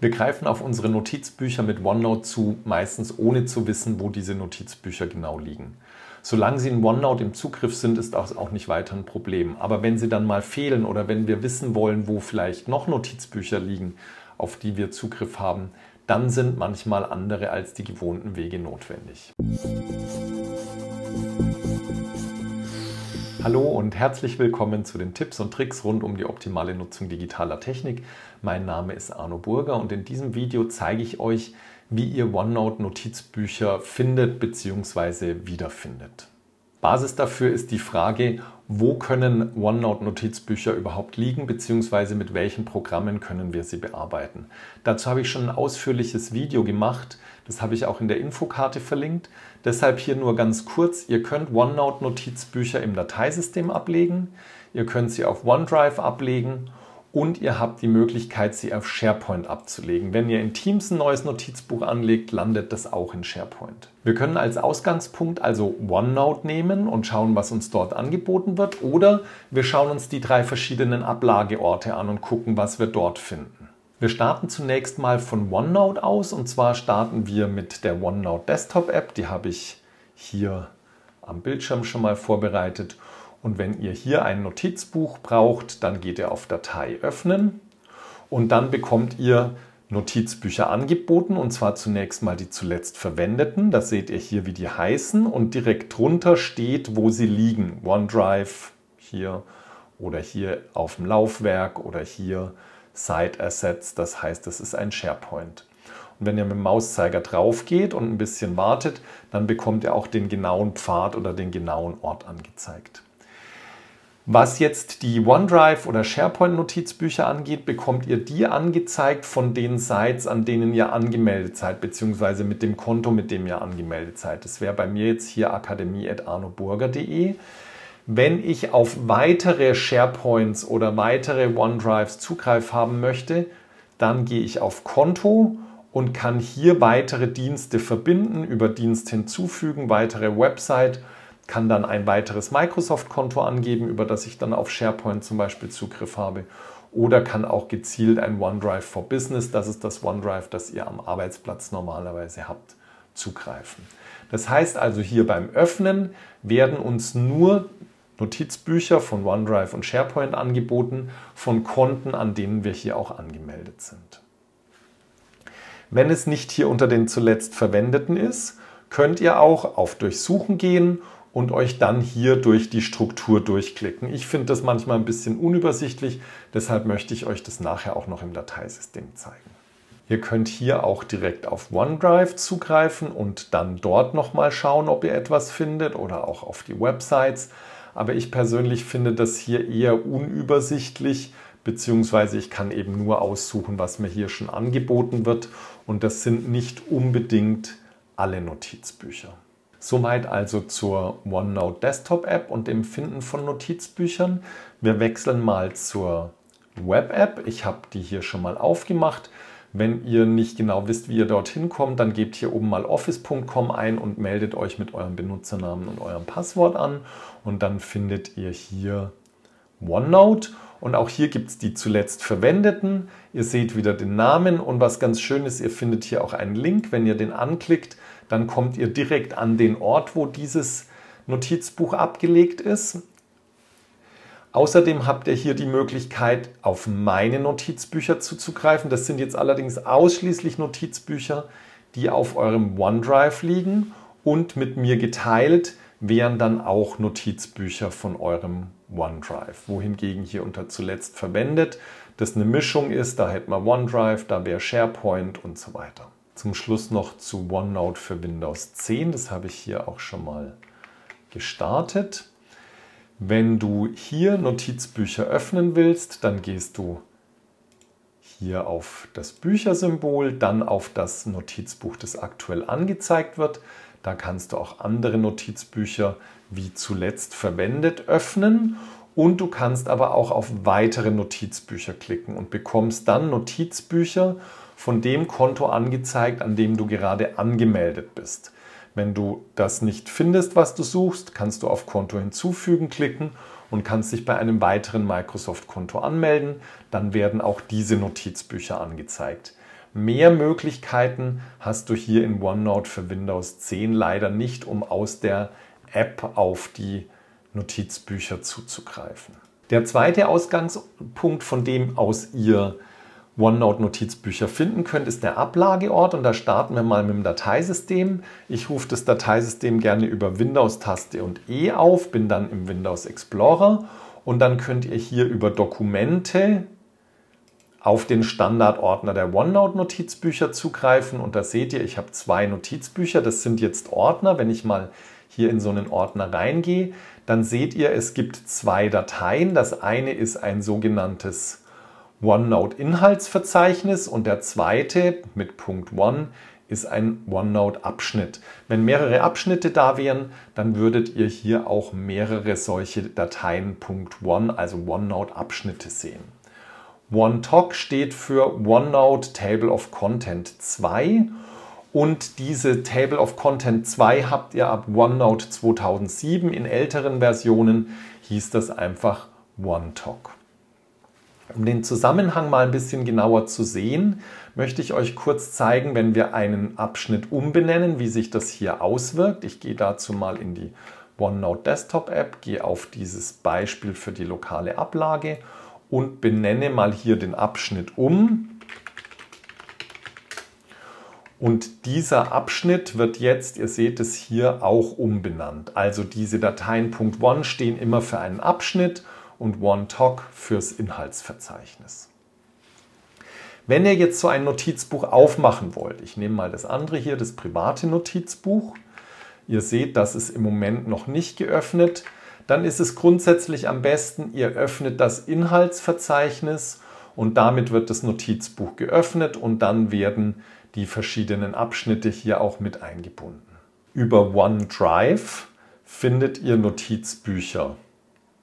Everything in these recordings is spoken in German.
Wir greifen auf unsere Notizbücher mit OneNote zu, meistens ohne zu wissen, wo diese Notizbücher genau liegen. Solange sie in OneNote im Zugriff sind, ist das auch nicht weiter ein Problem. Aber wenn sie dann mal fehlen oder wenn wir wissen wollen, wo vielleicht noch Notizbücher liegen, auf die wir Zugriff haben, dann sind manchmal andere als die gewohnten Wege notwendig. Hallo und herzlich willkommen zu den Tipps und Tricks rund um die optimale Nutzung digitaler Technik. Mein Name ist Arno Burger und in diesem Video zeige ich euch, wie ihr OneNote Notizbücher findet bzw. wiederfindet. Basis dafür ist die Frage, wo können OneNote Notizbücher überhaupt liegen bzw. mit welchen Programmen können wir sie bearbeiten. Dazu habe ich schon ein ausführliches Video gemacht, das habe ich auch in der Infokarte verlinkt. Deshalb hier nur ganz kurz, ihr könnt OneNote Notizbücher im Dateisystem ablegen, ihr könnt sie auf OneDrive ablegen und ihr habt die Möglichkeit, sie auf SharePoint abzulegen. Wenn ihr in Teams ein neues Notizbuch anlegt, landet das auch in SharePoint. Wir können als Ausgangspunkt also OneNote nehmen und schauen, was uns dort angeboten wird oder wir schauen uns die drei verschiedenen Ablageorte an und gucken, was wir dort finden. Wir starten zunächst mal von OneNote aus und zwar starten wir mit der OneNote Desktop App. Die habe ich hier am Bildschirm schon mal vorbereitet und wenn ihr hier ein Notizbuch braucht, dann geht ihr auf Datei öffnen und dann bekommt ihr Notizbücher angeboten und zwar zunächst mal die zuletzt verwendeten. Da seht ihr hier, wie die heißen und direkt drunter steht, wo sie liegen. OneDrive hier oder hier auf dem Laufwerk oder hier Site Assets. Das heißt, das ist ein SharePoint. Und wenn ihr mit dem Mauszeiger drauf geht und ein bisschen wartet, dann bekommt ihr auch den genauen Pfad oder den genauen Ort angezeigt. Was jetzt die OneDrive oder SharePoint Notizbücher angeht, bekommt ihr die angezeigt von den Sites, an denen ihr angemeldet seid, beziehungsweise mit dem Konto, mit dem ihr angemeldet seid. Das wäre bei mir jetzt hier akademie.arnoburger.de. Wenn ich auf weitere SharePoints oder weitere OneDrives Zugriff haben möchte, dann gehe ich auf Konto und kann hier weitere Dienste verbinden, über Dienst hinzufügen, weitere Website kann dann ein weiteres Microsoft-Konto angeben, über das ich dann auf SharePoint zum Beispiel Zugriff habe. Oder kann auch gezielt ein OneDrive for Business, das ist das OneDrive, das ihr am Arbeitsplatz normalerweise habt, zugreifen. Das heißt also hier beim Öffnen werden uns nur Notizbücher von OneDrive und SharePoint angeboten von Konten, an denen wir hier auch angemeldet sind. Wenn es nicht hier unter den zuletzt verwendeten ist, könnt ihr auch auf Durchsuchen gehen und euch dann hier durch die Struktur durchklicken. Ich finde das manchmal ein bisschen unübersichtlich, deshalb möchte ich euch das nachher auch noch im Dateisystem zeigen. Ihr könnt hier auch direkt auf OneDrive zugreifen und dann dort nochmal schauen, ob ihr etwas findet oder auch auf die Websites. Aber ich persönlich finde das hier eher unübersichtlich, beziehungsweise ich kann eben nur aussuchen, was mir hier schon angeboten wird. Und das sind nicht unbedingt alle Notizbücher. Soweit also zur OneNote Desktop App und dem Finden von Notizbüchern. Wir wechseln mal zur Web App. Ich habe die hier schon mal aufgemacht. Wenn ihr nicht genau wisst, wie ihr dorthin kommt, dann gebt hier oben mal office.com ein und meldet euch mit eurem Benutzernamen und eurem Passwort an. Und dann findet ihr hier OneNote. Und auch hier gibt es die zuletzt verwendeten. Ihr seht wieder den Namen und was ganz schön ist, ihr findet hier auch einen Link. Wenn ihr den anklickt, dann kommt ihr direkt an den Ort, wo dieses Notizbuch abgelegt ist. Außerdem habt ihr hier die Möglichkeit, auf meine Notizbücher zuzugreifen. Das sind jetzt allerdings ausschließlich Notizbücher, die auf eurem OneDrive liegen und mit mir geteilt wären dann auch Notizbücher von eurem OneDrive. Wohingegen hier unter zuletzt verwendet, das eine Mischung ist, da hätten wir OneDrive, da wäre SharePoint und so weiter. Zum Schluss noch zu OneNote für Windows 10. Das habe ich hier auch schon mal gestartet. Wenn du hier Notizbücher öffnen willst, dann gehst du hier auf das Büchersymbol, dann auf das Notizbuch, das aktuell angezeigt wird. Da kannst du auch andere Notizbücher wie zuletzt verwendet öffnen und du kannst aber auch auf weitere Notizbücher klicken und bekommst dann Notizbücher von dem Konto angezeigt, an dem du gerade angemeldet bist. Wenn du das nicht findest, was du suchst, kannst du auf Konto hinzufügen klicken und kannst dich bei einem weiteren Microsoft-Konto anmelden. Dann werden auch diese Notizbücher angezeigt. Mehr Möglichkeiten hast du hier in OneNote für Windows 10 leider nicht, um aus der App auf die Notizbücher zuzugreifen. Der zweite Ausgangspunkt, von dem aus ihr OneNote-Notizbücher finden könnt, ist der Ablageort und da starten wir mal mit dem Dateisystem. Ich rufe das Dateisystem gerne über Windows-Taste und E auf, bin dann im Windows Explorer und dann könnt ihr hier über Dokumente auf den Standardordner der OneNote-Notizbücher zugreifen. Und da seht ihr, ich habe zwei Notizbücher. Das sind jetzt Ordner. Wenn ich mal hier in so einen Ordner reingehe, dann seht ihr, es gibt zwei Dateien. Das eine ist ein sogenanntes OneNote-Inhaltsverzeichnis und der zweite mit Punkt One ist ein OneNote-Abschnitt. Wenn mehrere Abschnitte da wären, dann würdet ihr hier auch mehrere solche Dateien .one, also OneNote-Abschnitte sehen. OneTalk steht für OneNote Table of Content 2 und diese Table of Content 2 habt ihr ab OneNote 2007. In älteren Versionen hieß das einfach OneTalk. Um den Zusammenhang mal ein bisschen genauer zu sehen, möchte ich euch kurz zeigen, wenn wir einen Abschnitt umbenennen, wie sich das hier auswirkt. Ich gehe dazu mal in die OneNote Desktop App, gehe auf dieses Beispiel für die lokale Ablage und benenne mal hier den Abschnitt um. Und dieser Abschnitt wird jetzt, ihr seht es hier, auch umbenannt. Also diese Dateien .one stehen immer für einen Abschnitt und OneTalk fürs Inhaltsverzeichnis. Wenn ihr jetzt so ein Notizbuch aufmachen wollt, ich nehme mal das andere hier, das private Notizbuch. Ihr seht, das ist im Moment noch nicht geöffnet dann ist es grundsätzlich am besten, ihr öffnet das Inhaltsverzeichnis und damit wird das Notizbuch geöffnet und dann werden die verschiedenen Abschnitte hier auch mit eingebunden. Über OneDrive findet ihr Notizbücher,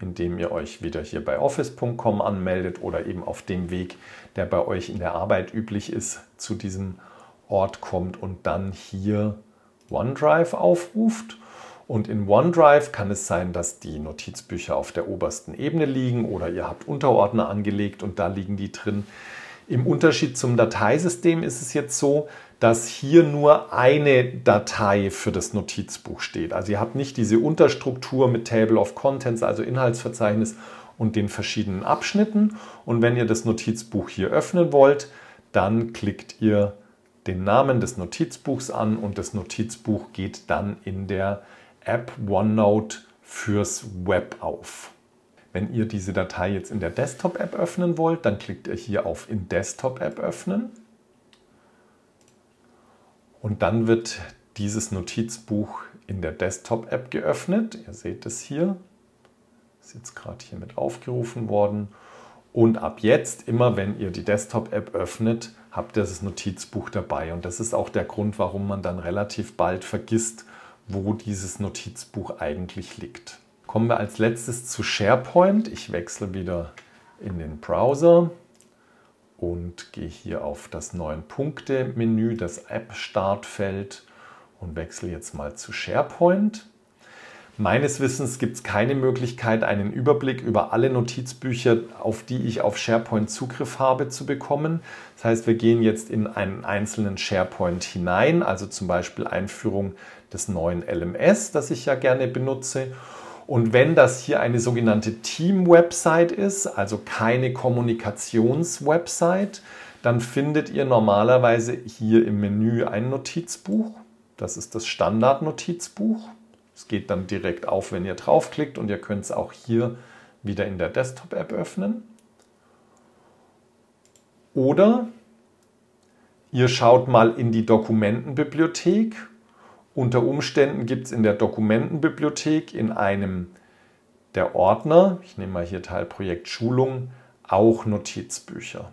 indem ihr euch wieder hier bei office.com anmeldet oder eben auf dem Weg, der bei euch in der Arbeit üblich ist, zu diesem Ort kommt und dann hier OneDrive aufruft und in OneDrive kann es sein, dass die Notizbücher auf der obersten Ebene liegen oder ihr habt Unterordner angelegt und da liegen die drin. Im Unterschied zum Dateisystem ist es jetzt so, dass hier nur eine Datei für das Notizbuch steht. Also ihr habt nicht diese Unterstruktur mit Table of Contents, also Inhaltsverzeichnis und den verschiedenen Abschnitten. Und wenn ihr das Notizbuch hier öffnen wollt, dann klickt ihr den Namen des Notizbuchs an und das Notizbuch geht dann in der App OneNote fürs Web auf. Wenn ihr diese Datei jetzt in der Desktop-App öffnen wollt, dann klickt ihr hier auf in Desktop-App öffnen. Und dann wird dieses Notizbuch in der Desktop-App geöffnet. Ihr seht es hier. Ist jetzt gerade hier mit aufgerufen worden. Und ab jetzt, immer wenn ihr die Desktop-App öffnet, habt ihr das Notizbuch dabei. Und das ist auch der Grund, warum man dann relativ bald vergisst, wo dieses Notizbuch eigentlich liegt. Kommen wir als letztes zu SharePoint. Ich wechsle wieder in den Browser und gehe hier auf das 9-Punkte-Menü, das App-Startfeld und wechsle jetzt mal zu SharePoint. Meines Wissens gibt es keine Möglichkeit, einen Überblick über alle Notizbücher, auf die ich auf SharePoint Zugriff habe, zu bekommen. Das heißt, wir gehen jetzt in einen einzelnen SharePoint hinein, also zum Beispiel Einführung des neuen LMS, das ich ja gerne benutze. Und wenn das hier eine sogenannte Team-Website ist, also keine Kommunikations-Website, dann findet ihr normalerweise hier im Menü ein Notizbuch. Das ist das Standard-Notizbuch. Es geht dann direkt auf, wenn ihr draufklickt und ihr könnt es auch hier wieder in der Desktop-App öffnen. Oder ihr schaut mal in die Dokumentenbibliothek. Unter Umständen gibt es in der Dokumentenbibliothek in einem der Ordner, ich nehme mal hier Teilprojekt Schulung, auch Notizbücher.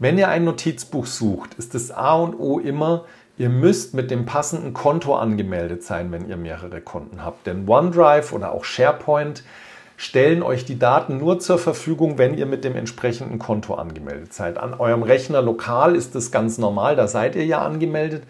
Wenn ihr ein Notizbuch sucht, ist das A und O immer, Ihr müsst mit dem passenden Konto angemeldet sein, wenn ihr mehrere Konten habt. Denn OneDrive oder auch SharePoint stellen euch die Daten nur zur Verfügung, wenn ihr mit dem entsprechenden Konto angemeldet seid. An eurem Rechner lokal ist das ganz normal, da seid ihr ja angemeldet.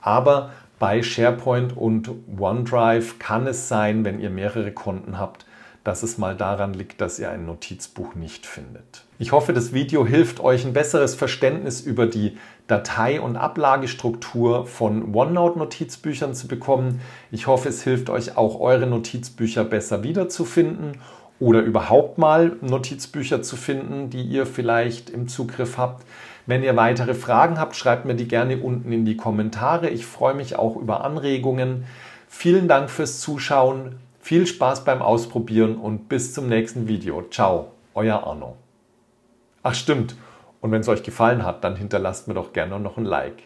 Aber bei SharePoint und OneDrive kann es sein, wenn ihr mehrere Konten habt, dass es mal daran liegt, dass ihr ein Notizbuch nicht findet. Ich hoffe, das Video hilft euch ein besseres Verständnis über die Datei- und Ablagestruktur von OneNote-Notizbüchern zu bekommen. Ich hoffe, es hilft euch auch, eure Notizbücher besser wiederzufinden oder überhaupt mal Notizbücher zu finden, die ihr vielleicht im Zugriff habt. Wenn ihr weitere Fragen habt, schreibt mir die gerne unten in die Kommentare. Ich freue mich auch über Anregungen. Vielen Dank fürs Zuschauen, viel Spaß beim Ausprobieren und bis zum nächsten Video. Ciao, euer Arno. Ach stimmt, und wenn es euch gefallen hat, dann hinterlasst mir doch gerne noch ein Like.